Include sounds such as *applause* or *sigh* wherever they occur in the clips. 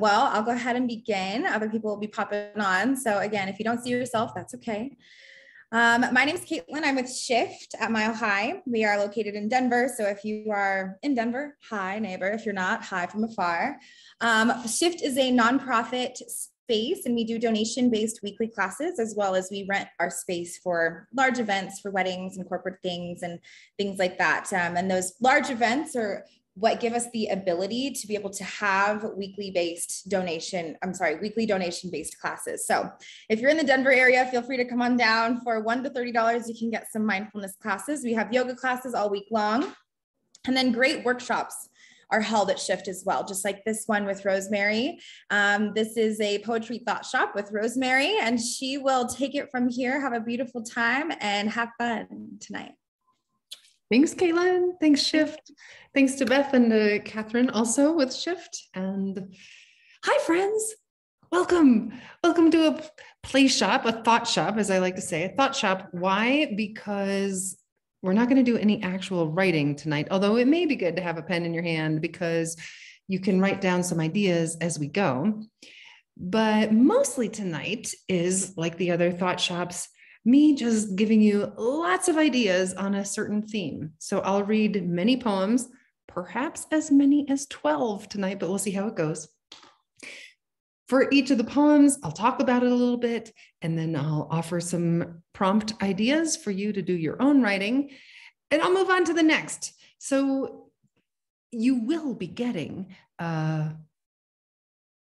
well, I'll go ahead and begin. Other people will be popping on. So, again, if you don't see yourself, that's okay. Um, my name is Caitlin. I'm with SHYFT at Mile High. We are located in Denver. So if you are in Denver, hi, neighbor. If you're not, hi from afar. Um, SHYFT is a nonprofit space and we do donation based weekly classes as well as we rent our space for large events for weddings and corporate things and things like that. Um, and those large events are what give us the ability to be able to have weekly based donation i'm sorry weekly donation based classes. So if you're in the denver area feel free to come on down for one to $30 you can get some mindfulness classes. We have yoga classes all week long. And then great workshops are held at SHYFT as well just like this one with Rosemerry. Um, this is a poetry thought shop with Rosemerry and she will take it from here. Have a beautiful time and have fun tonight Thanks, Caitlin. Thanks, SHYFT. Thanks to Beth and to Catherine also with SHYFT. And hi, friends. Welcome. Welcome to a play shop, a thought shop, as I like to say, a thought shop. Why? Because we're not going to do any actual writing tonight, although it may be good to have a pen in your hand because you can write down some ideas as we go. But mostly tonight is like the other thought shops me just giving you lots of ideas on a certain theme. So I'll read many poems, perhaps as many as 12 tonight, but we'll see how it goes. For each of the poems, I'll talk about it a little bit, and then I'll offer some prompt ideas for you to do your own writing, and I'll move on to the next. So you will be getting a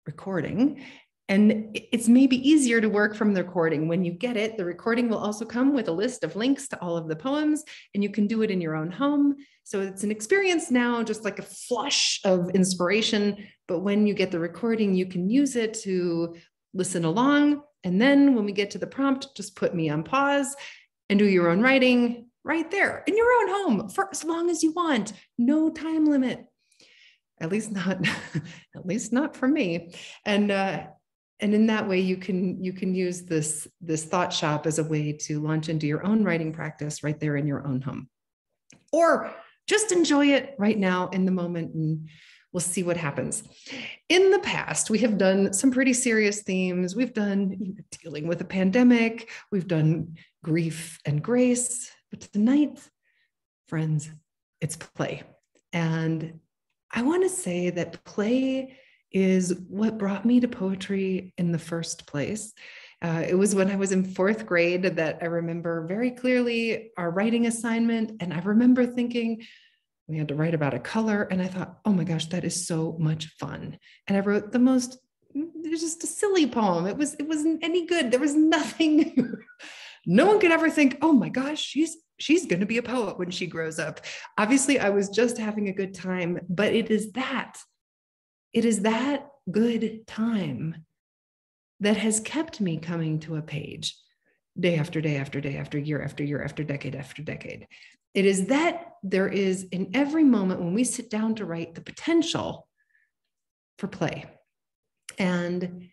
recording and it's maybe easier to work from the recording. When you get it, the recording will also come with a list of links to all of the poems, and you can do it in your own home. So it's an experience now, just like a flush of inspiration. But when you get the recording, you can use it to listen along. And then when we get to the prompt, just put me on pause and do your own writing right there in your own home for as long as you want. No time limit. At least not, *laughs* at least not for me. And uh, and in that way you can you can use this this thought shop as a way to launch into your own writing practice right there in your own home. Or just enjoy it right now in the moment and we'll see what happens. In the past we have done some pretty serious themes. We've done dealing with a pandemic. We've done grief and grace. But tonight friends it's play. And i want to say that play is what brought me to poetry in the first place. Uh, it was when I was in fourth grade that I remember very clearly our writing assignment. And I remember thinking, we had to write about a color. And I thought, oh my gosh, that is so much fun. And I wrote the most, it was just a silly poem. It was, it wasn't any good. There was nothing. *laughs* no one could ever think, oh my gosh, she's she's going to be a poet when she grows up. Obviously, I was just having a good time, but it is that it is that good time that has kept me coming to a page day after day after day after year after year after decade after decade. It is that there is in every moment when we sit down to write the potential for play. And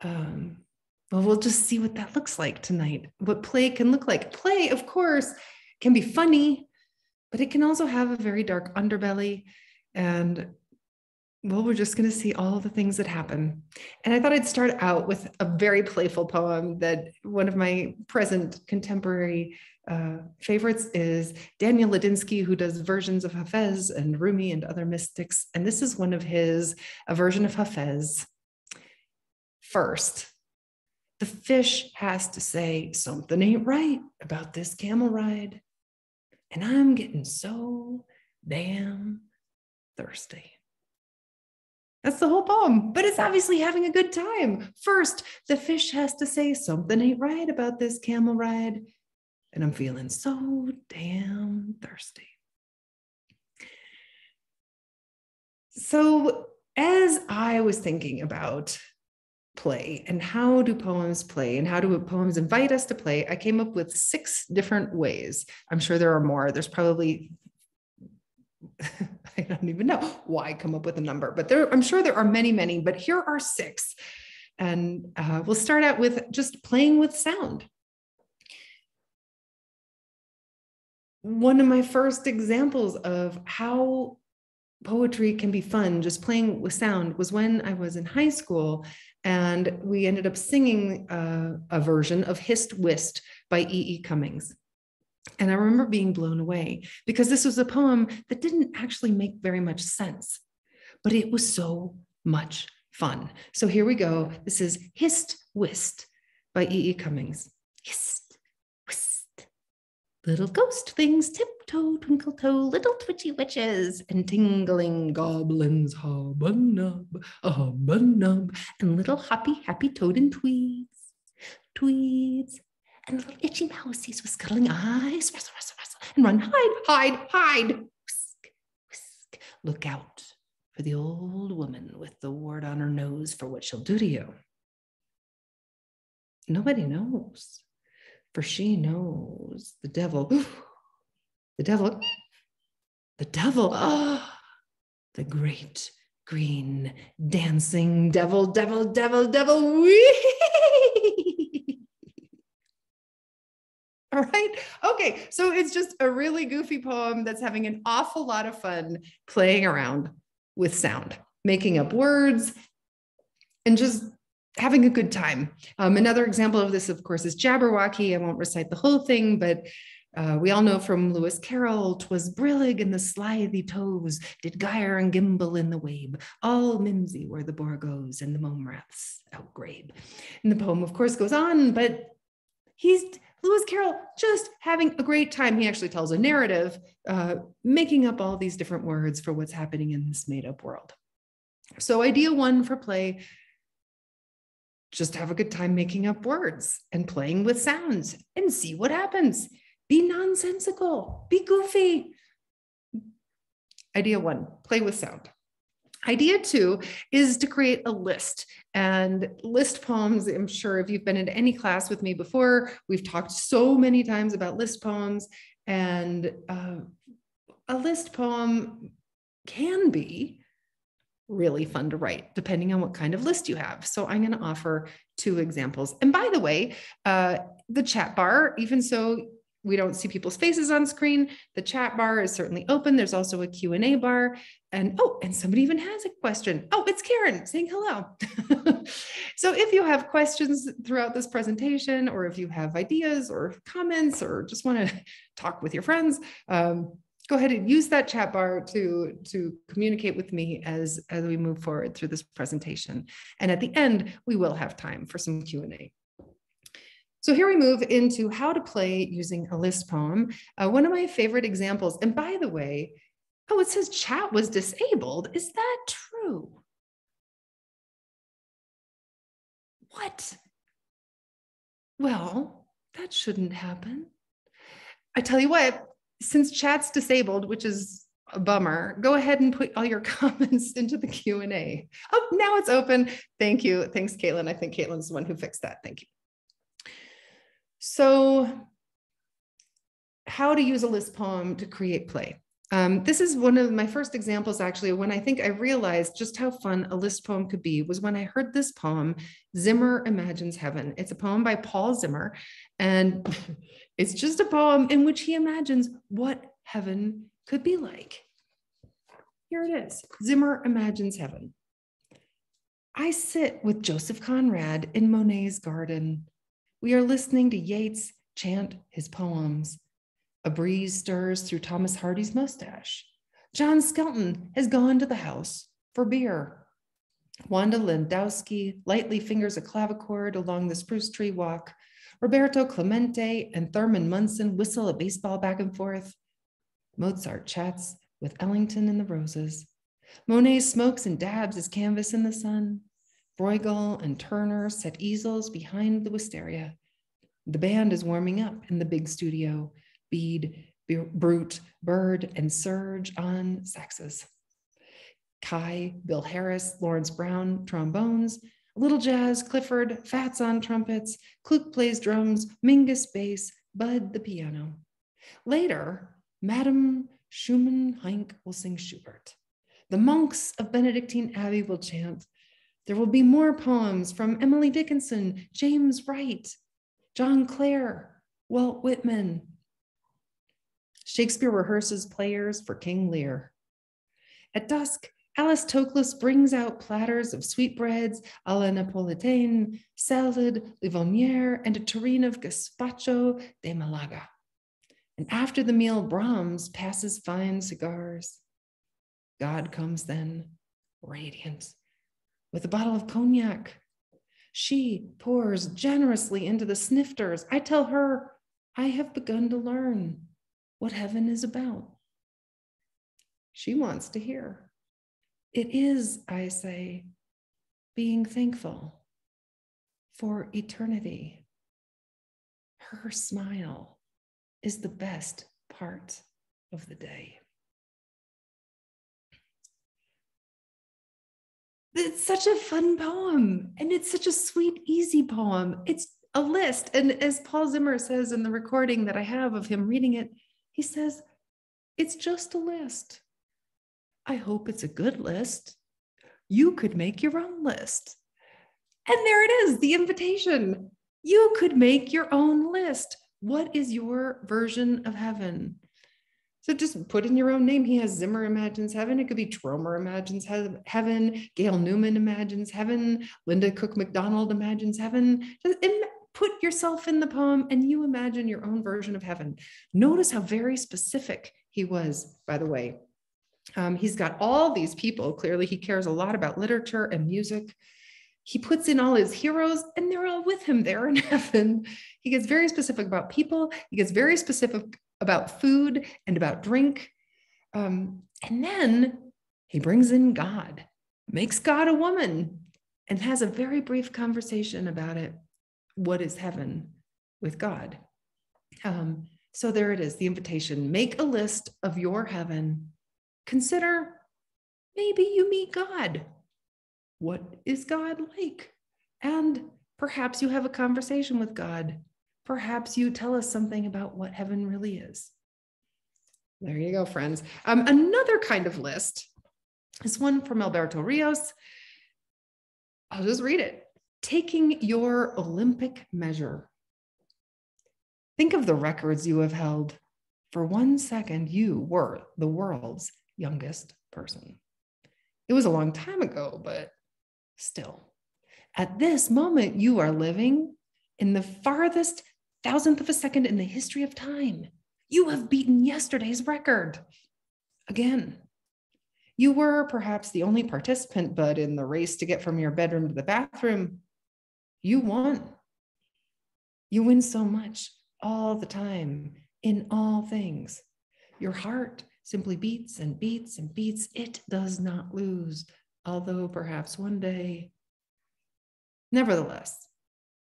um, well, we'll just see what that looks like tonight, what play can look like. Play, of course, can be funny, but it can also have a very dark underbelly. And well, we're just going to see all the things that happen. And I thought I'd start out with a very playful poem that one of my present contemporary uh, favorites is Daniel Ladinsky, who does versions of Hafez and Rumi and other mystics. And this is one of his, a version of Hafez. First, the fish has to say something ain't right about this camel ride. And I'm getting so damn thirsty. That's the whole poem, but it's obviously having a good time. First, the fish has to say something ain't right about this camel ride, and I'm feeling so damn thirsty. So, as I was thinking about play and how do poems play and how do poems invite us to play, I came up with six different ways. I'm sure there are more. There's probably *laughs* I don't even know why come up with a number, but there, I'm sure there are many, many, but here are six. And uh, we'll start out with just playing with sound. One of my first examples of how poetry can be fun, just playing with sound, was when I was in high school and we ended up singing uh, a version of Hist Whist by E. E. Cummings. And I remember being blown away because this was a poem that didn't actually make very much sense, but it was so much fun. So here we go. This is Hist Whist by E. E. Cummings. Hist Whist. Little ghost things tiptoe, twinkle toe, little twitchy witches, and tingling goblins, hub-a-nub, a hub-a-nub, and little hoppy, happy toad and tweeds, tweeds, and little itchy mousies with scuttling eyes, rustle, rustle, rustle, and run, hide, hide, hide, whisk, whisk, look out for the old woman with the wart on her nose for what she'll do to you. Nobody knows, for she knows the devil, the devil, the devil, ah, the great green dancing devil, devil, devil, devil. Whee! All *laughs* right. Okay. So it's just a really goofy poem that's having an awful lot of fun playing around with sound, making up words, and just having a good time. Um, another example of this, of course, is Jabberwocky. I won't recite the whole thing, but uh, we all know from Lewis Carroll, "'Twas brillig in the slithy toves, did gyre and gimble in the wabe. All mimsy were the borogoves and the mome raths outgrabe." And the poem, of course, goes on, but he's Lewis Carroll just having a great time. He actually tells a narrative, uh, making up all these different words for what's happening in this made up world. So, idea one for play just have a good time making up words and playing with sounds and see what happens. Be nonsensical, be goofy. Idea one play with sound. Idea two is to create a list and list poems. I'm sure if you've been in any class with me before, we've talked so many times about list poems, and uh, a list poem can be really fun to write, depending on what kind of list you have. So I'm going to offer two examples. And by the way, uh, the chat bar, even so we don't see people's faces on screen. The chat bar is certainly open. There's also a Q&A bar. And oh, and somebody even has a question. Oh, it's Karen saying hello. *laughs* so if you have questions throughout this presentation, or if you have ideas or comments, or just want to talk with your friends, um, go ahead and use that chat bar to, to communicate with me as, as we move forward through this presentation. And at the end, we will have time for some Q&A. So here we move into how to play using a list poem. Uh, one of my favorite examples, and by the way, oh, it says chat was disabled. Is that true? What? Well, that shouldn't happen. I tell you what, since chat's disabled, which is a bummer, go ahead and put all your *laughs* comments into the Q&A. Oh, now it's open. Thank you. Thanks, Caitlin. I think Caitlin's the one who fixed that. Thank you. So how to use a list poem to create play. Um, this is one of my first examples, actually, when I think I realized just how fun a list poem could be was when I heard this poem, Zimmer Imagines Heaven. It's a poem by Paul Zimmer, and *laughs* it's just a poem in which he imagines what heaven could be like. Here it is Zimmer Imagines Heaven. I sit with Joseph Conrad in Monet's garden. We are listening to Yeats chant his poems. A breeze stirs through Thomas Hardy's mustache. John Skelton has gone to the house for beer. Wanda Landowska lightly fingers a clavichord along the spruce tree walk. Roberto Clemente and Thurman Munson whistle a baseball back and forth. Mozart chats with Ellington and the roses. Monet smokes and dabs his canvas in the sun. Bruegel and Turner set easels behind the wisteria. The band is warming up in the big studio. Bede, Brute, Bird, and Serge on saxes. Kai, Bill Harris, Lawrence Brown, trombones, Little Jazz, Clifford, Fats on trumpets, Klook plays drums, Mingus bass, Bud the piano. Later, Madame Schumann Heink will sing Schubert. The monks of Benedictine Abbey will chant, there will be more poems from Emily Dickinson, James Wright, John Clare, Walt Whitman. Shakespeare rehearses players for King Lear. At dusk, Alice Toklas brings out platters of sweetbreads a la Napolitaine, salad, livoniere, and a tureen of gazpacho de Malaga. And after the meal, Brahms passes fine cigars. God comes then, radiant, with a bottle of cognac. She pours generously into the snifters. I tell her, I have begun to learn what heaven is about. She wants to hear. It is, I say, being thankful for eternity. Her smile is the best part of the day. It's such a fun poem and it's such a sweet, easy poem. It's a list. And as Paul Zimmer says in the recording that I have of him reading it, he says, it's just a list. I hope it's a good list. You could make your own list. And there it is, the invitation. You could make your own list. What is your version of heaven? So just put in your own name. He has Zimmer imagines heaven. It could be Trommer imagines heaven. Gail Newman imagines heaven. Linda Cook McDonald imagines heaven. Just put yourself in the poem and you imagine your own version of heaven. Notice how very specific he was, by the way. Um, he's got all these people. Clearly, he cares a lot about literature and music. He puts in all his heroes, and they're all with him there in *laughs* heaven. He gets very specific about people. He gets very specific about food and about drink. Um, and then he brings in God, makes God a woman, and has a very brief conversation about it. What is heaven with God? Um, so there it is the invitation make a list of your heaven Consider maybe you meet God. What is God like? And perhaps you have a conversation with God. Perhaps you tell us something about what heaven really is. There you go, friends. Um, another kind of list is one from Alberto Rios. I'll just read it. Taking your Olympic measure. Think of the records you have held. For one second, you were the world's youngest person. It was a long time ago, but still. At this moment, you are living in the farthest thousandth of a second in the history of time. You have beaten yesterday's record. Again, you were perhaps the only participant, but in the race to get from your bedroom to the bathroom, you won. You win so much all the time in all things. Your heart simply beats and beats and beats. It does not lose, although perhaps one day. Nevertheless,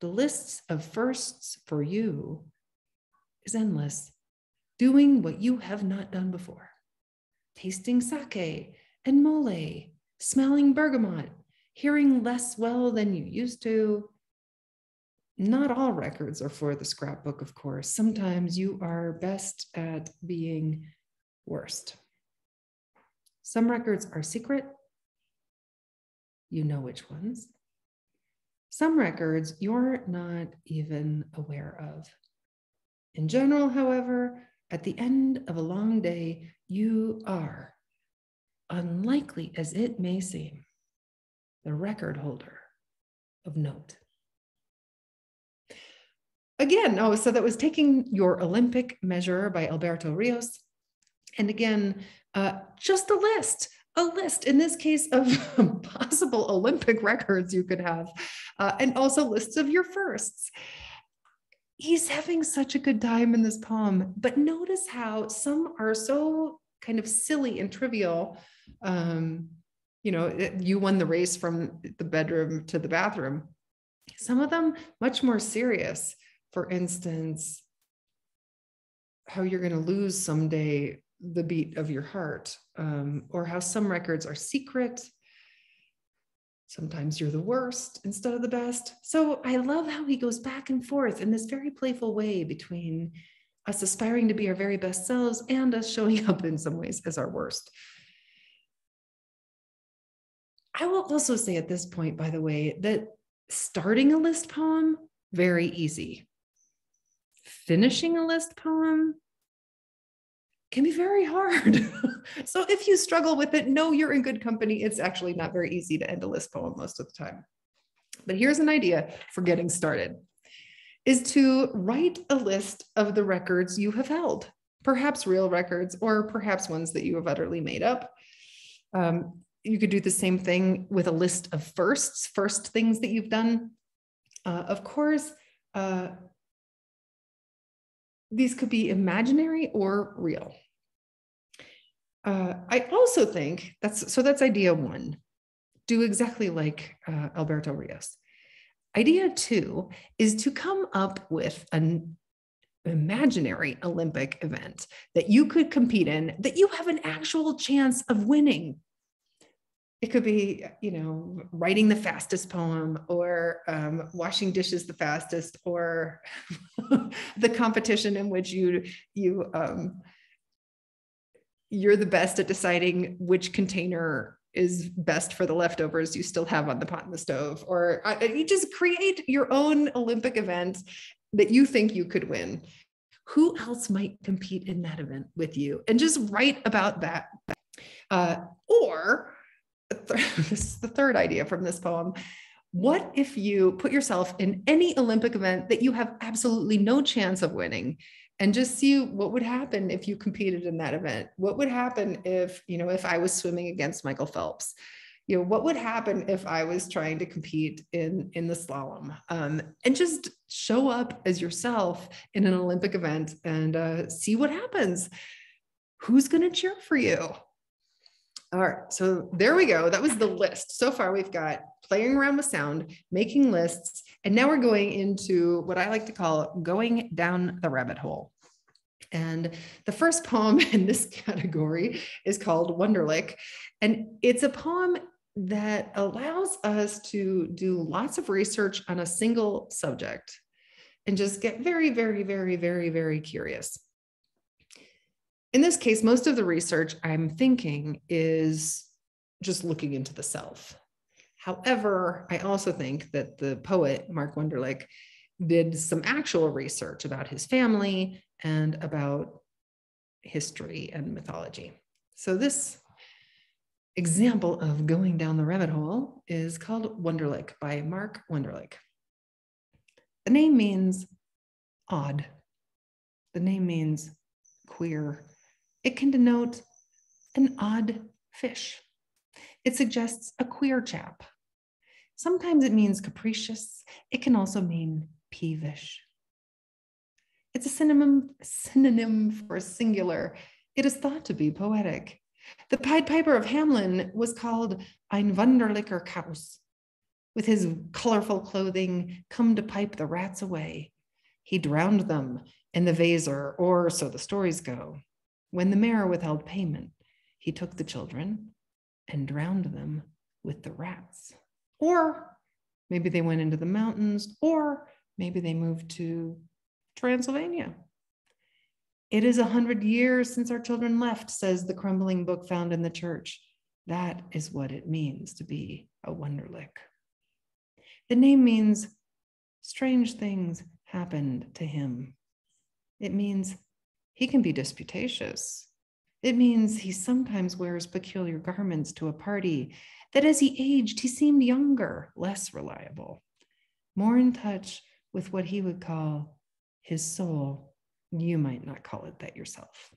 the lists of firsts for you is endless, doing what you have not done before, tasting sake and mole, smelling bergamot, hearing less well than you used to. Not all records are for the scrapbook, of course. Sometimes you are best at being worst. Some records are secret. You know which ones. Some records you're not even aware of. In general, however, at the end of a long day, you are, unlikely as it may seem, the record holder of note. Again, oh, so that was taking your Olympic measure by Alberto Rios. And again, uh, just a list, a list in this case of *laughs* possible Olympic records you could have, uh, and also lists of your firsts. He's having such a good time in this poem, but notice how some are so kind of silly and trivial. Um, you know, you won the race from the bedroom to the bathroom. Some of them much more serious. For instance, how you're going to lose someday the beat of your heart, um, or how some records are secret. Sometimes you're the worst instead of the best. So I love how he goes back and forth in this very playful way between us aspiring to be our very best selves and us showing *laughs* up in some ways as our worst. I will also say at this point, by the way, that starting a list poem, very easy. Finishing a list poem, can be very hard. *laughs* so if you struggle with it, know you're in good company. It's actually not very easy to end a list poem most of the time. But here's an idea for getting started is to write a list of the records you have held, perhaps real records or perhaps ones that you have utterly made up. Um, you could do the same thing with a list of firsts, first things that you've done. Uh, of course, uh, these could be imaginary or real. Uh, I also think that's so that's idea one. Do exactly like uh, Alberto Rios. Idea two is to come up with an imaginary Olympic event that you could compete in that you have an actual chance of winning it could be you know writing the fastest poem or um, washing dishes the fastest or *laughs* the competition in which you you um, you're the best at deciding which container is best for the leftovers you still have on the pot in the stove or uh, you just create your own olympic event that you think you could win. Who else might compete in that event with you? And just write about that. Uh, or *laughs* this is the third idea from this poem. What if you put yourself in any Olympic event that you have absolutely no chance of winning and just see what would happen if you competed in that event? What would happen if, you know, if I was swimming against Michael Phelps? You know, what would happen if I was trying to compete in in the slalom? Um, and just show up as yourself in an Olympic event and uh, see what happens. Who's going to cheer for you? All right, so there we go. That was the list. So far, we've got playing around with sound, making lists, and now we're going into what I like to call going down the rabbit hole. And the first poem *laughs* in this category is called Wunderlich. And it's a poem that allows us to do lots of research on a single subject and just get very, very, very, very, very curious in this case, most of the research I'm thinking is just looking into the self. However, I also think that the poet, Mark Wunderlich, did some actual research about his family and about history and mythology. So, this example of going down the rabbit hole is called Wunderlich by Mark Wunderlich. The name means odd, the name means queer it can denote an odd fish. It suggests a queer chap. Sometimes it means capricious. It can also mean peevish. It's a synonym, synonym for singular. It is thought to be poetic. The Pied Piper of Hamelin was called Ein Wunderlicher Kauz. With his colorful clothing, come to pipe the rats away. He drowned them in the Weser, or so the stories go. When the mayor withheld payment, he took the children and drowned them with the rats. Or maybe they went into the mountains, or maybe they moved to Transylvania. It is a hundred years since our children left, says the crumbling book found in the church. That is what it means to be a Wunderlich. The name means strange things happened to him. It means he can be disputatious. It means he sometimes wears peculiar garments to a party, that as he aged, he seemed younger, less reliable, more in touch with what he would call his soul. You might not call it that yourself.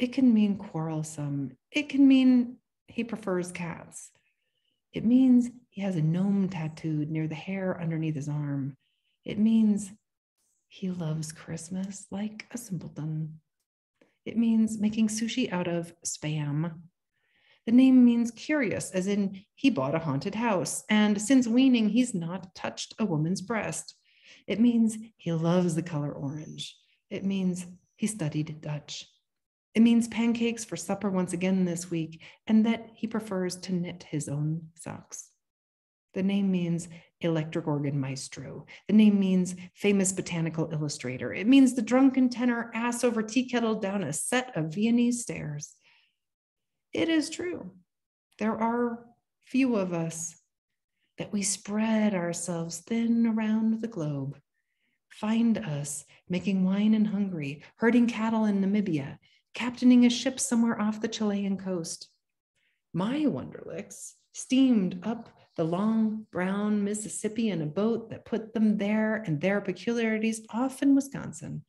It can mean quarrelsome. It can mean he prefers cats. It means he has a gnome tattooed near the hair underneath his arm. It means he loves Christmas like a simpleton. It means making sushi out of spam. The name means curious, as in he bought a haunted house, and since weaning, he's not touched a woman's breast. It means he loves the color orange. It means he studied Dutch. It means pancakes for supper once again this week, and that he prefers to knit his own socks. The name means electric organ maestro. The name means famous botanical illustrator. It means the drunken tenor ass over tea kettle down a set of Viennese stairs. It is true. There are few of us that we spread ourselves thin around the globe. Find us making wine in Hungary, herding cattle in Namibia, captaining a ship somewhere off the Chilean coast. My Wunderlichs steamed up the long brown Mississippi in a boat that put them there and their peculiarities off in Wisconsin,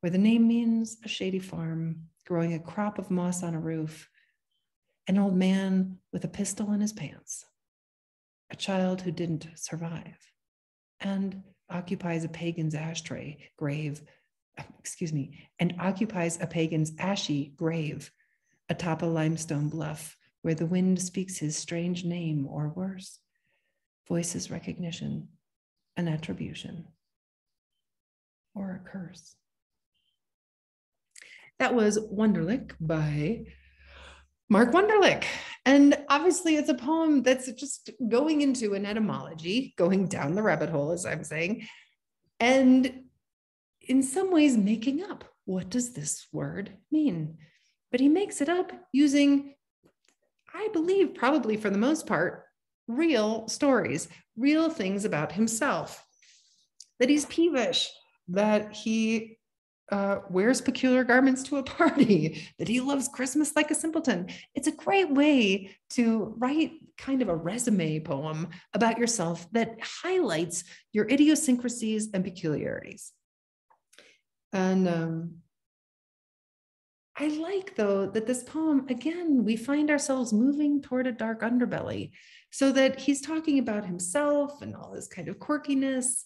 where the name means a shady farm growing a crop of moss on a roof, an old man with a pistol in his pants, a child who didn't survive, and occupies a pagan's ashtray grave, excuse me, and occupies a pagan's ashy grave atop a limestone bluff where the wind speaks his strange name or worse, voices recognition, an attribution, or a curse. That was Wunderlich by Mark Wunderlich. And obviously, it's a poem that's just going into an etymology, going down the rabbit hole, as I'm saying, and in some ways making up what does this word mean? But he makes it up using, I believe, probably for the most part, real stories, real things about himself. That he's peevish, that he uh, wears peculiar garments to a party, *laughs* that he loves Christmas like a simpleton. It's a great way to write kind of a resume poem about yourself that highlights your idiosyncrasies and peculiarities. And um, I like, though, that this poem, again, we find ourselves moving toward a dark underbelly so that he's talking about himself and all this kind of quirkiness.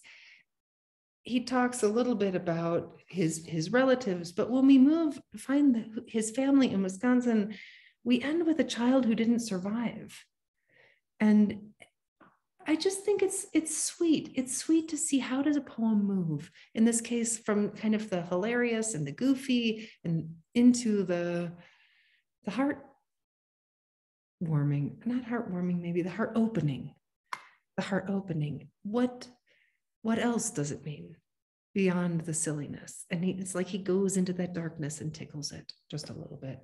He talks a little bit about his his relatives but when we move find the, his family in wisconsin we end with a child who didn't survive. And i just think it's it's sweet it's sweet to see how does a poem move in this case from kind of the hilarious and the goofy and into the the heart warming not heartwarming maybe the heart opening the heart opening what what else does it mean beyond the silliness? And he, it's like he goes into that darkness and tickles it just a little bit.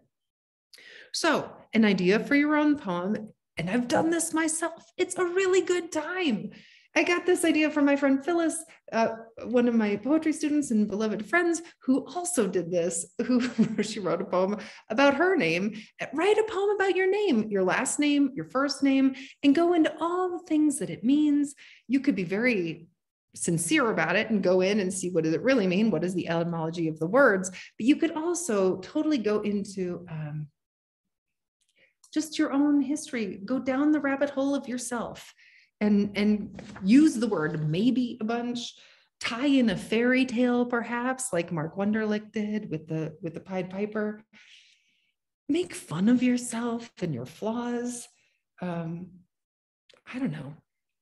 So, an idea for your own poem, and I've done this myself. It's a really good time. I got this idea from my friend Phyllis, uh, one of my poetry students and beloved friends, who also did this. Who *laughs* she wrote a poem about her name. Write a poem about your name, your last name, your first name, and go into all the things that it means. You could be very sincere about it and go in and see what does it really mean what is the etymology of the words but you could also totally go into um, just your own history. Go down the rabbit hole of yourself and and use the word maybe a bunch. Tie in a fairy tale perhaps like mark wunderlich did with the with the pied piper. Make fun of yourself and your flaws. Um, i don't know.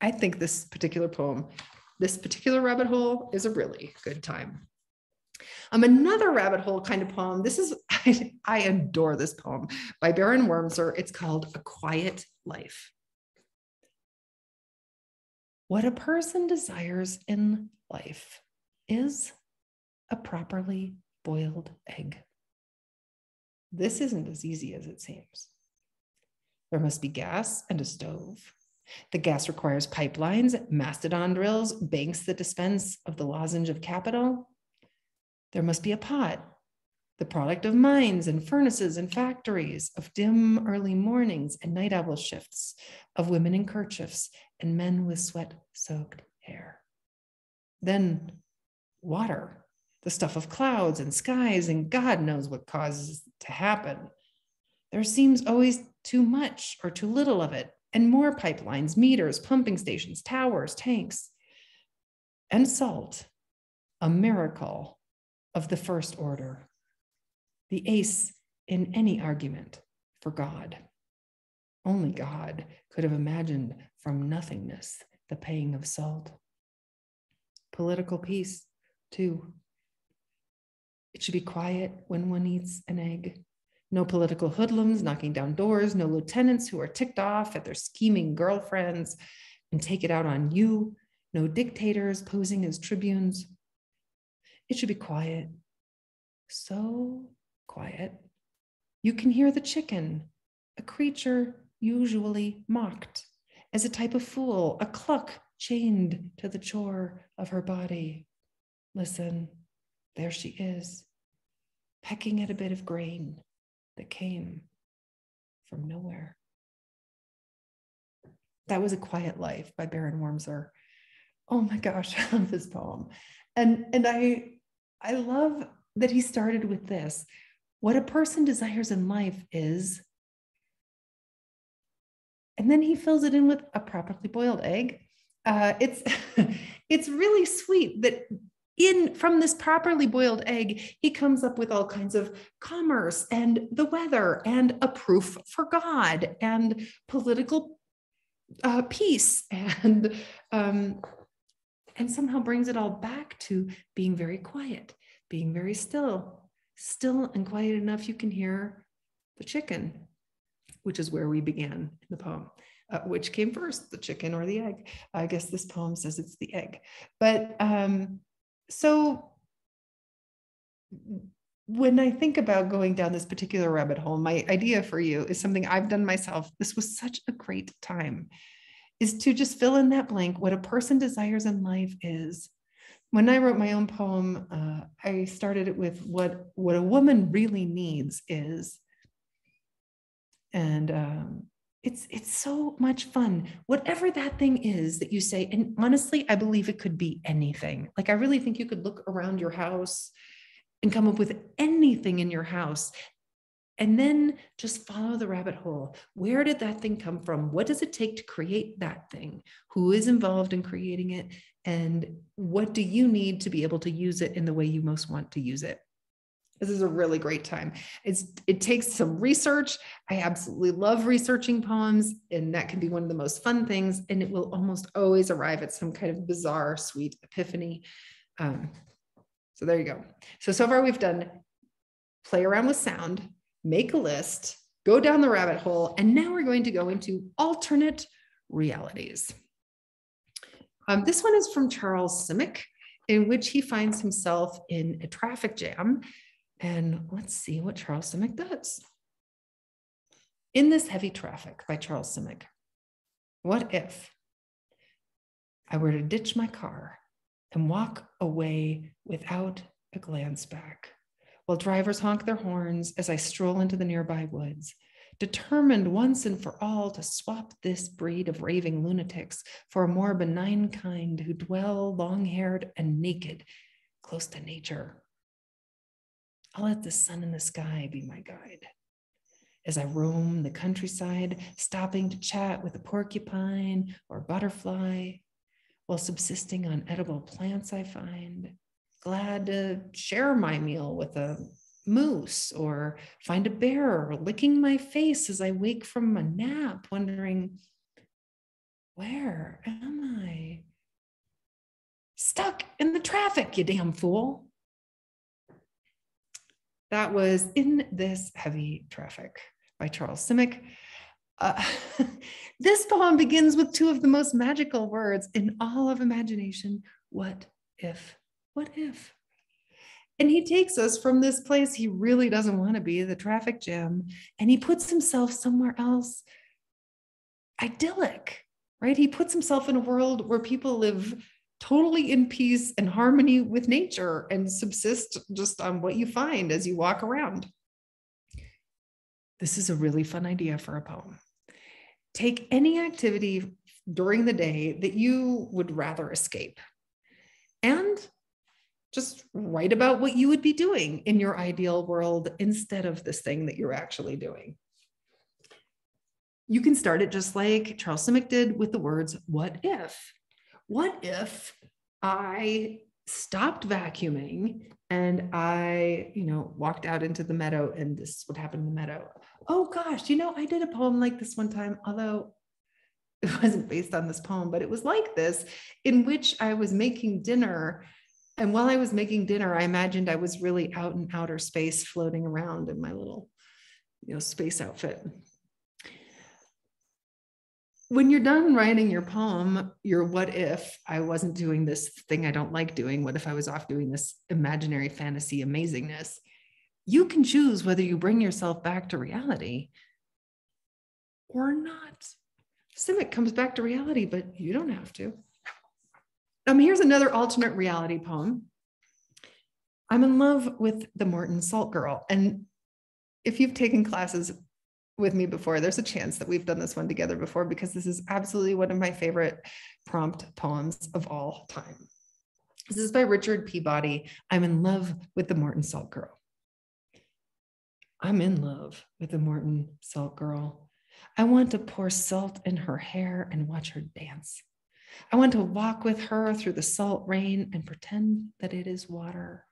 I think this particular poem this particular rabbit hole is a really good time. Um, another rabbit hole kind of poem. This is, *laughs* I, I adore this poem by Baron Wormser. It's called A Quiet Life. What a person desires in life is a properly boiled egg. This isn't as easy as it seems. There must be gas and a stove. The gas requires pipelines, mastodon drills, banks that dispense of the lozenge of capital. There must be a pot, the product of mines and furnaces and factories, of dim early mornings and night owl shifts, of women in kerchiefs and men with sweat soaked hair. Then water, the stuff of clouds and skies, and God knows what causes to happen. There seems always too much or too little of it, and more pipelines, meters, pumping stations, towers, tanks, and salt, a miracle of the first order, the ace in any argument for God. Only God could have imagined from nothingness the paying of salt. Political peace, too. It should be quiet when one eats an egg no political hoodlums knocking down doors, no lieutenants who are ticked off at their scheming girlfriends and take it out on you, no dictators posing as tribunes. It should be quiet, so quiet. You can hear the chicken, a creature usually mocked as a type of fool, a cluck chained to the chore of her body. Listen, there she is pecking at a bit of grain that came from nowhere. That was a quiet life by Baron Wormser. Oh my gosh, *laughs* I love this poem. And and I I love that he started with this. What a person desires in life is and then he fills it in with a properly boiled egg. Uh, it's *laughs* it's really sweet that in from this properly boiled egg he comes up with all kinds of commerce and the weather and a proof for god and political uh, peace and um, and somehow brings it all back to being very quiet being very still. Still and quiet enough you can hear the chicken which is where we began in the poem uh, which came first the chicken or the egg? I guess this poem says it's the egg. But um, so when I think about going down this particular rabbit hole, my idea for you is something I've done myself. This was such a great time, is to just fill in that blank. What a person desires in life is. When I wrote my own poem, uh, I started it with what what a woman really needs is, and um, it's it's so much fun whatever that thing is that you say and honestly i believe it could be anything like i really think you could look around your house and come up with anything in your house and then just follow the rabbit hole where did that thing come from what does it take to create that thing who is involved in creating it and what do you need to be able to use it in the way you most want to use it this is a really great time. It's it takes some research. I absolutely love researching poems, and that can be one of the most fun things. And it will almost always arrive at some kind of bizarre, sweet epiphany. Um, so there you go. So so far we've done play around with sound, make a list, go down the rabbit hole, and now we're going to go into alternate realities. Um, this one is from Charles Simic, in which he finds himself in a traffic jam and let's see what Charles Simic does. In This Heavy Traffic by Charles Simic. What if I were to ditch my car and walk away without a glance back while drivers honk their horns as I stroll into the nearby woods, determined once and for all to swap this breed of raving lunatics for a more benign kind who dwell long haired and naked close to nature I'll let the sun in the sky be my guide. As I roam the countryside, stopping to chat with a porcupine or butterfly, while subsisting on edible plants I find, glad to share my meal with a moose or find a bear licking my face as I wake from a nap, wondering, where am I? Stuck in the traffic, you damn fool that was In This Heavy Traffic by Charles Simic. Uh, *laughs* this poem begins with two of the most magical words in all of imagination. What if? What if? And he takes us from this place he really doesn't want to be, the traffic jam, and he puts himself somewhere else idyllic, right? He puts himself in a world where people live totally in peace and harmony with nature and subsist just on what you find as you walk around. This is a really fun idea for a poem. Take any activity during the day that you would rather escape and just write about what you would be doing in your ideal world instead of this thing that you're actually doing. You can start it just like Charles Simic did with the words, What if? what if I stopped vacuuming and I, you know, walked out into the meadow and this is what happened in the meadow. Oh gosh, you know, I did a poem like this one time, although it *laughs* wasn't based on this poem, but it was like this, in which I was making dinner. And while I was making dinner, I imagined I was really out in outer space floating around in my little, you know, space outfit when you're done writing your poem, your what if I wasn't doing this thing I don't like doing? What if I was off doing this imaginary fantasy amazingness? You can choose whether you bring yourself back to reality or not. Simic comes back to reality, but you don't have to. Um, here's another alternate reality poem. I'm in love with the Morton Salt Girl. And if you've taken classes with me before, there's a chance that we've done this one together before because this is absolutely one of my favorite prompt poems of all time. This is by Richard Peabody. I'm in love with the Morton Salt Girl. I'm in love with the Morton Salt Girl. I want to pour salt in her hair and watch her dance. I want to walk with her through the salt rain and pretend that it is water.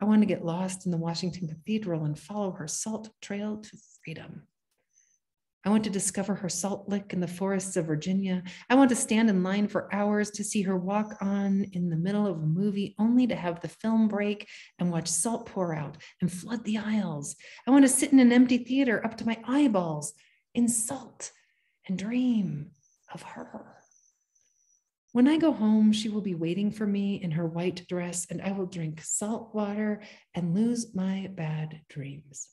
I want to get lost in the Washington Cathedral and follow her salt trail to freedom. I want to discover her salt lick in the forests of Virginia. I want to stand in line for hours to see her walk on in the middle of a movie, only to have the film break and watch salt pour out and flood the aisles. I want to sit in an empty theater up to my eyeballs in salt and dream of her. When I go home, she will be waiting for me in her white dress, and I will drink salt water and lose my bad dreams.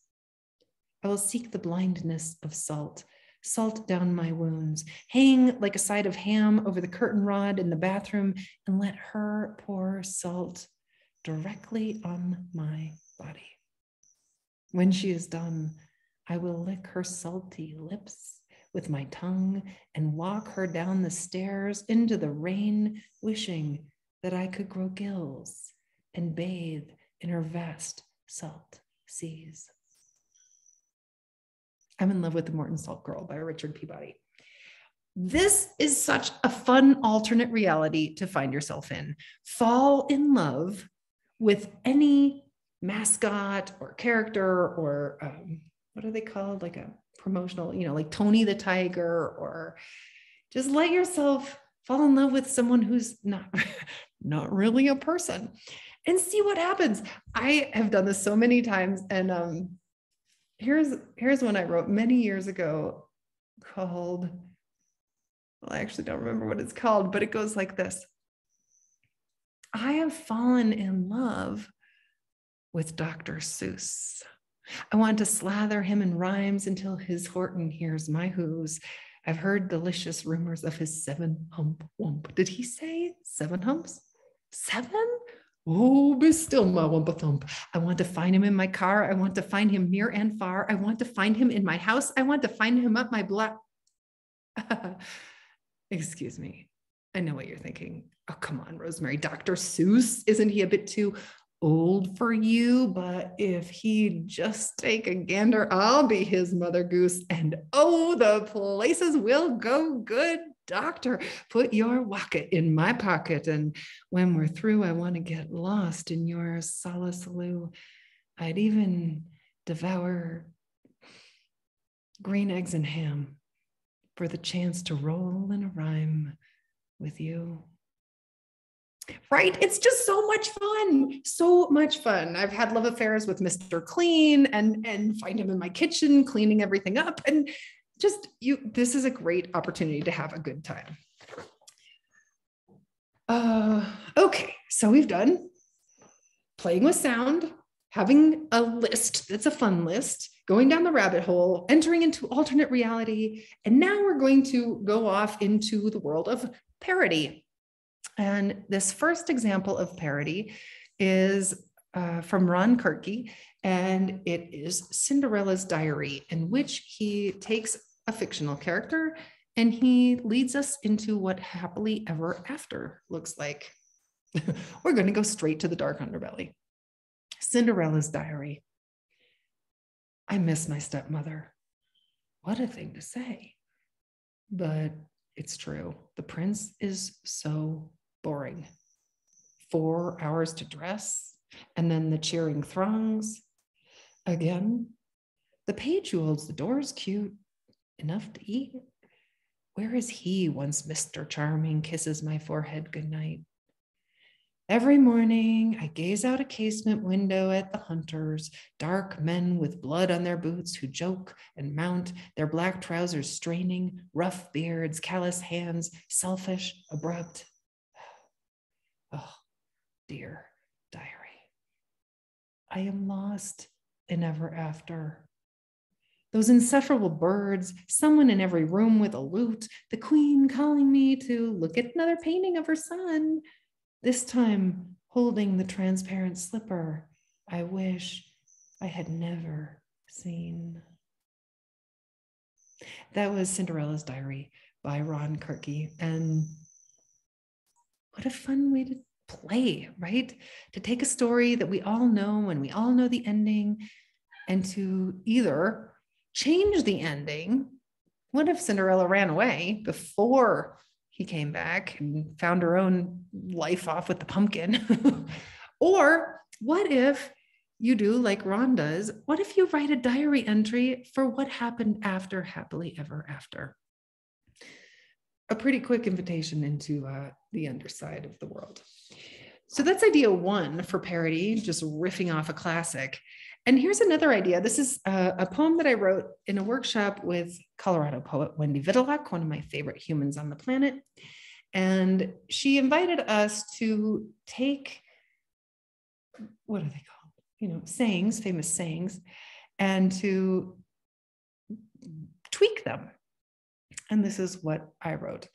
I will seek the blindness of salt, salt down my wounds, hang like a side of ham over the curtain rod in the bathroom, and let her pour salt directly on my body. When she is done, I will lick her salty lips with my tongue and walk her down the stairs into the rain, wishing that I could grow gills and bathe in her vast salt seas. I'm in love with the Morton Salt Girl by Richard Peabody. This is such a fun alternate reality to find yourself in. Fall in love with any mascot or character or um, what are they called? Like a promotional, you know, like Tony the Tiger, or just let yourself fall in love with someone who's not *laughs* not really a person and see what happens. I have done this so many times and um here's here's one I wrote many years ago called well, I actually don't remember what it's called, but it goes like this. I have fallen in love with Dr. Seuss. I want to slather him in rhymes until his Horton hears my whoos. I've heard delicious rumors of his seven hump wump. Did he say seven humps? Seven? Oh, be still, my wumpa thump. I want to find him in my car. I want to find him near and far. I want to find him in my house. I want to find him up my block. *laughs* Excuse me. I know what you're thinking. Oh, come on, Rosemerry. Dr. Seuss, isn't he a bit too old for you, but if he'd just take a gander, I'll be his mother goose. And oh, the places will go good, doctor. Put your wocket in my pocket. And when we're through, I want to get lost in your Solla Sollew. I'd even devour green eggs and ham for the chance to roll in a rhyme with you right? It's just so much fun, so much fun. I've had love affairs with Mr. Clean and and find him in my kitchen cleaning everything up and just you this is a great opportunity to have a good time. Uh, okay, so we've done playing with sound, having a list that's a fun list, going down the rabbit hole, entering into alternate reality, and now we're going to go off into the world of parody. And this first example of parody is uh, from Ron Koertge, and it is Cinderella's Diary, in which he takes a fictional character and he leads us into what happily ever after looks like. *laughs* We're going to go straight to the dark underbelly. Cinderella's Diary. I miss my stepmother. What a thing to say. But it's true. The prince is so boring. Four hours to dress, and then the cheering throngs. Again, the page who holds the doors cute, enough to eat. Where is he once Mr. Charming kisses my forehead goodnight? Every morning, I gaze out a casement window at the hunters, dark men with blood on their boots who joke and mount, their black trousers straining, rough beards, callous hands, selfish, abrupt. Dear diary. I am lost in ever after. Those insufferable birds, someone in every room with a lute, the queen calling me to look at another painting of her son. This time, holding the transparent slipper I wish I had never seen. That was Cinderella's Diary by Ron Koertge. And what a fun way to play, right? To take a story that we all know and we all know the ending and to either change the ending. What if Cinderella ran away before he came back and found her own life off with the pumpkin? *laughs* or what if you do like Ron does? What if you write a diary entry for what happened after happily ever after? A pretty quick invitation into uh, the underside of the world. So that's idea one for parody, just riffing off a classic. And here's another idea. This is a, a, poem that I wrote in a workshop with Colorado poet Wendy Videlock, one of my favorite humans on the planet. And she invited us to take, what are they called? You know, sayings, famous sayings, and to tweak them. And this is what I wrote.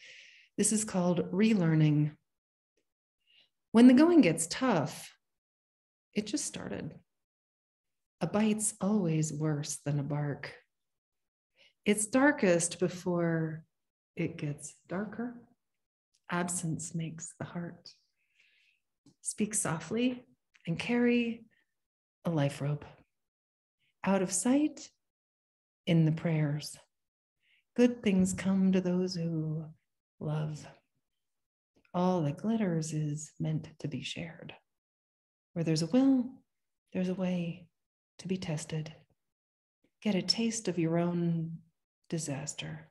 This is called relearning. When the going gets tough, it just started. A bite's always worse than a bark. It's darkest before it gets darker. Absence makes the heart. Speak softly and carry a life rope. Out of sight, in the prayers. Good things come to those who love. All that glitters is meant to be shared. Where there's a will, there's a way to be tested. Get a taste of your own disaster.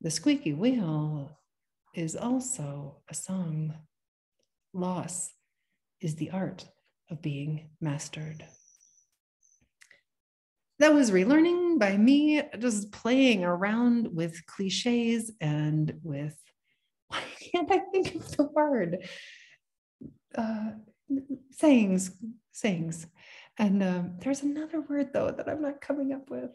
The squeaky wheel is also a song. Loss is the art of being mastered. That was relearning by me, just playing around with cliches and with, *laughs* why can't I think of the word? Uh, sayings, sayings. And um, there's another word though that I'm not coming up with.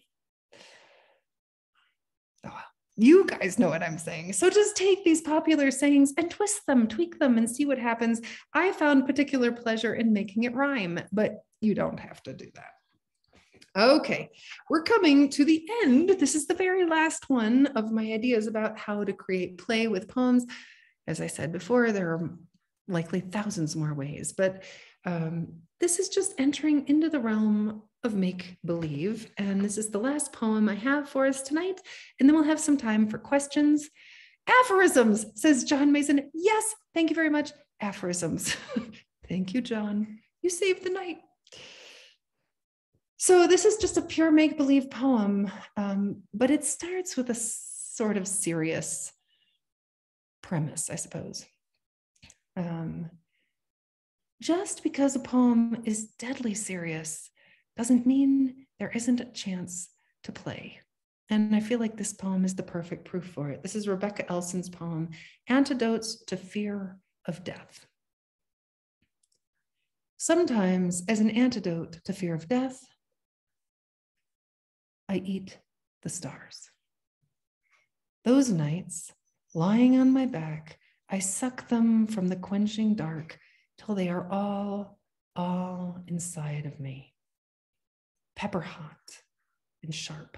Oh, you guys know what I'm saying. So just take these popular sayings and twist them, tweak them, and see what happens. I found particular pleasure in making it rhyme, but you don't have to do that. Okay, we're coming to the end. This is the very last one of my ideas about how to create play with poems. As I said before, there are likely thousands more ways, but um, this is just entering into the realm of make believe. And this is the last poem I have for us tonight. And then we'll have some time for questions. Aphorisms, says John Mason. Yes, thank you very much. Aphorisms. *laughs* thank you, John. You saved the night. So this is just a pure make believe poem, um, but it starts with a sort of serious premise, I suppose. Um, just because a poem is deadly serious doesn't mean there isn't a chance to play. And I feel like this poem is the perfect proof for it. This is Rebecca Elson's poem, Antidotes to Fear of Death. Sometimes, as an antidote to fear of death, I eat the stars. Those nights, lying on my back, I suck them from the quenching dark till they are all, all inside of me, pepper hot and sharp.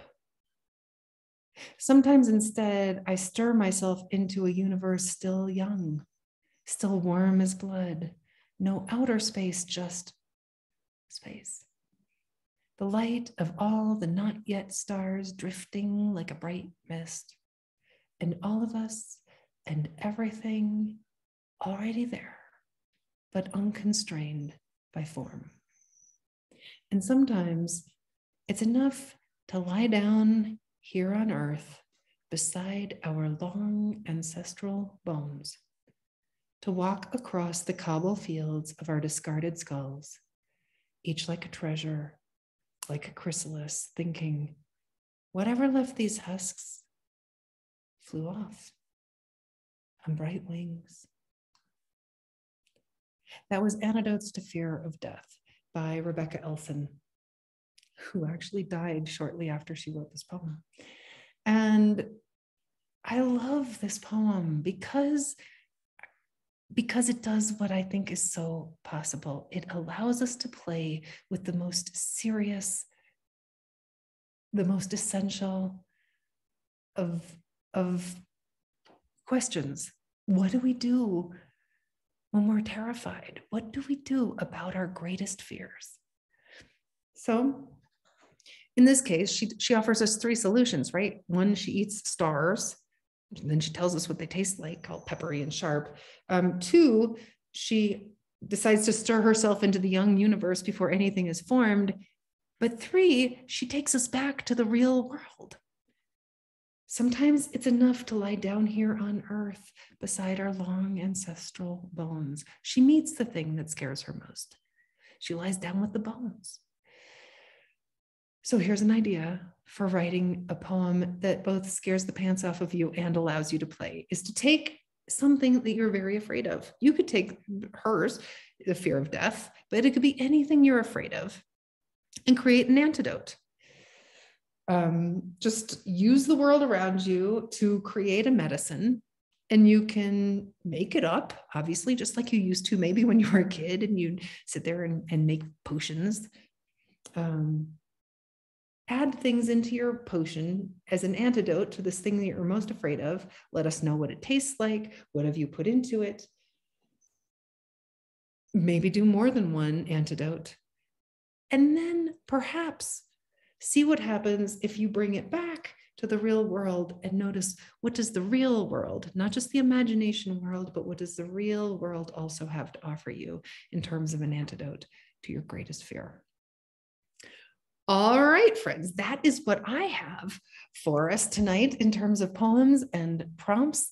Sometimes instead, I stir myself into a universe still young, still warm as blood, no outer space, just space the light of all the not yet stars drifting like a bright mist, and all of us and everything already there, but unconstrained by form. And sometimes it's enough to lie down here on earth beside our long ancestral bones, to walk across the cobble fields of our discarded skulls, each like a treasure like a chrysalis, thinking, whatever left these husks flew off on bright wings. That was Antidotes to Fear of Death by Rebecca Elson, who actually died shortly after she wrote this poem. And I love this poem because because it does what I think is so possible. It allows us to play with the most serious, the most essential of, of questions. What do we do when we're terrified? What do we do about our greatest fears? So, in this case, she, she offers us three solutions, right? One, she eats stars then she tells us what they taste like, called peppery and sharp. Um, two, she decides to stir herself into the young universe before anything is formed. But three, she takes us back to the real world. Sometimes it's enough to lie down here on earth beside our long ancestral bones. She meets the thing that scares her most. She lies down with the bones. So here's an idea for writing a poem that both scares the pants off of you and allows you to play is to take something that you're very afraid of. You could take hers, the fear of death, but it could be anything you're afraid of and create an antidote. Um, just use the world around you to create a medicine and you can make it up obviously just like you used to maybe when you were a kid and you'd sit there and, and make potions um, add things into your potion as an antidote to this thing that you're most afraid of. Let us know what it tastes like. What have you put into it? Maybe do more than one antidote. And then perhaps see what happens if you bring it back to the real world and notice what does the real world, not just the imagination world, but what does the real world also have to offer you in terms of an antidote to your greatest fear. All right, friends, that is what I have for us tonight in terms of poems and prompts.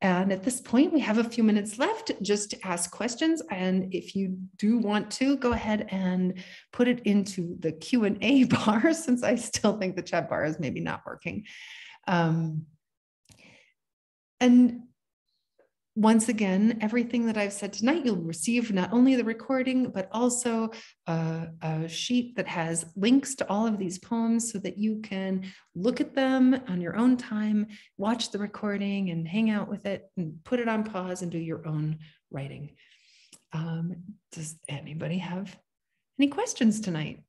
And at this point, we have a few minutes left just to ask questions. And if you do want to, go ahead and put it into the Q&A *laughs* bar, since I still think the chat bar is maybe not working. Um, and once again, everything that I've said tonight, you'll receive not only the recording, but also a, a, sheet that has links to all of these poems so that you can look at them on your own time, watch the recording and hang out with it and put it on pause and do your own writing. Um, does anybody have any questions tonight?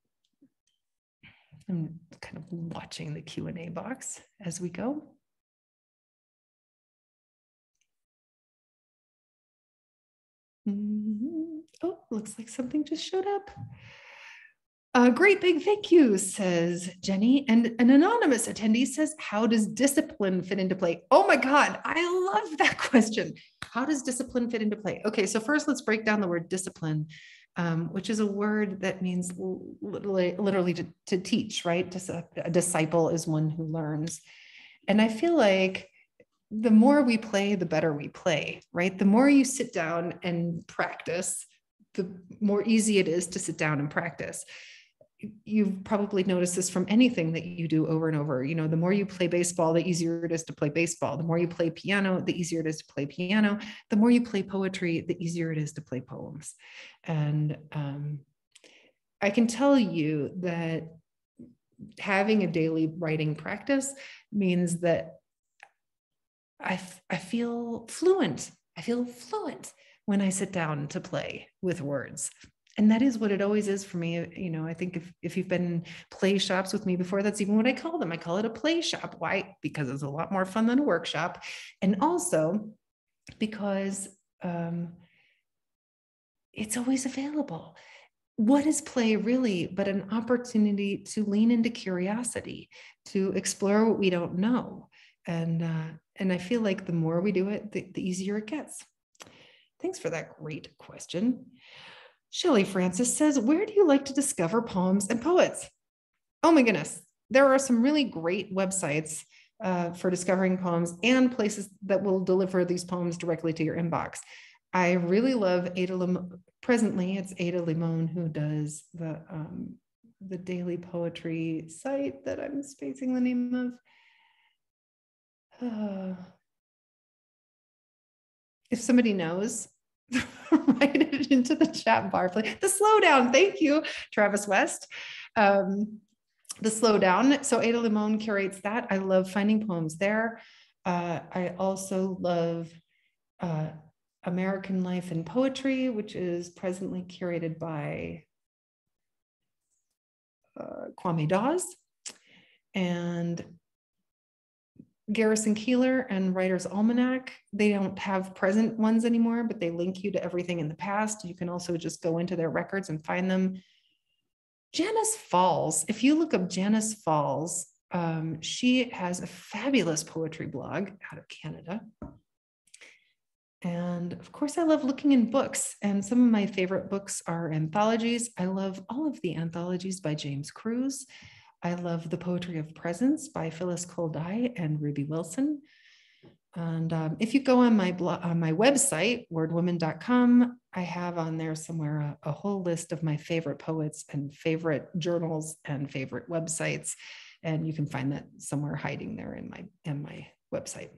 I'm kind of watching the Q&A box as we go. Mm-hmm. Oh, looks like something just showed up. A great big thank you, says Jenny. And an anonymous attendee says, How does discipline fit into play? Oh my God, I love that *laughs* question. How does discipline fit into play? Okay, so first let's break down the word discipline, um, which is a word that means literally, literally to, to teach, right? A disciple is one who learns. And I feel like the more we play, the better we play, right? The more you sit down and practice, the more easy it is to sit down and practice. You've probably noticed this from anything that you do over and over. You know, the more you play baseball, the easier it is to play baseball. The more you play piano, the easier it is to play piano. The more you play poetry, the easier it is to play poems. And um, I can tell you that having a daily writing practice means that I, I feel fluent. I feel fluent when I sit down to play with words. And that is what it always is for me. You know, I think if, if you've been play shops with me before, that's even what I call them. I call it a play shop. Why? Because it's a lot more fun than a workshop. And also because um, it's always available. What is play really but an opportunity to lean into curiosity, to explore what we don't know? And uh, and I feel like the more we do it, the, the easier it gets. Thanks for that great question. Shelley Francis says, Where do you like to discover poems and poets? Oh my goodness, there are some really great websites uh, for discovering poems and places that will deliver these poems directly to your inbox. I really love Ada. Presently, it's Ada Limon who does the um, the daily poetry site that I'm spacing the name of. Uh, if somebody knows, *laughs* write it into the chat bar. Please. The slowdown. Thank you, Travis West. Um, the slowdown. So Ada Limon curates that. I love finding poems there. Uh, I also love uh, American Life and Poetry, which is presently curated by uh, Kwame Dawes. And Garrison Keillor and Writer's Almanac. They don't have present ones anymore, but they link you to everything in the past. You can also just go into their records and find them. Janice Falls, if you look up Janice Falls, um, she has a fabulous poetry blog out of Canada. And of course, I love looking in books. And some of my favorite books are anthologies. I love all of the anthologies by James Crews. I love The Poetry of Presence by Phyllis Dye and Ruby Wilson. And um, if you go on my blog, on my website, wordwoman.com, I have on there somewhere a, a, whole list of my favorite poets and favorite journals and favorite websites. And you can find that somewhere hiding there in my in my website.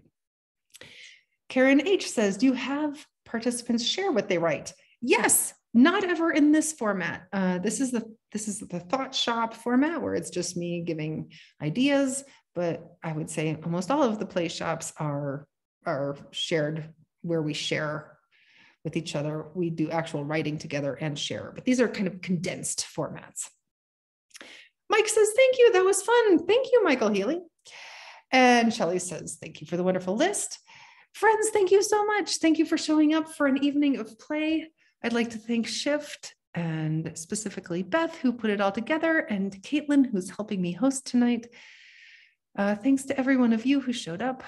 Karen H says, Do you have participants share what they write? Yes, not ever in this format. Uh, this is the this is the thought shop format where it's just me giving ideas, but I would say almost all of the play shops are are shared where we share with each other. We do actual writing together and share, but these are kind of condensed formats. Mike says, thank you. That was fun. Thank you, Michael Healy. And Shelly says, thank you for the wonderful list. Friends, thank you so much. Thank you for showing up for an evening of play. I'd like to thank SHYFT and specifically Beth, who put it all together, and Caitlin, who's helping me host tonight. Uh, thanks to every one of you who showed up.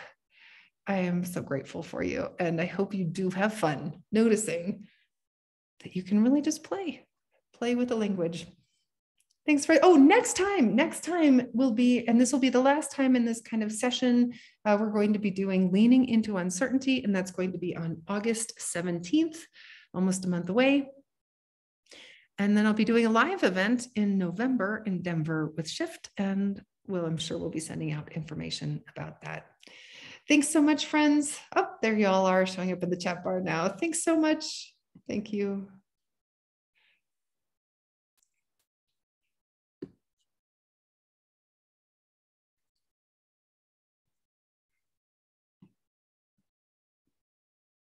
I am so grateful for you. And I hope you do have fun noticing that you can really just play, play with the language. Thanks for, oh, next time, next time will be, and this will be the last time in this kind of session, uh, we're going to be doing Leaning into Uncertainty, and that's going to be on August 17th, almost a month away. And then I'll be doing a live event in November in Denver with SHYFT, and well, I'm sure we'll be sending out information about that. Thanks so much, friends. Oh, there you all are showing up in the chat bar now. Thanks so much. Thank you.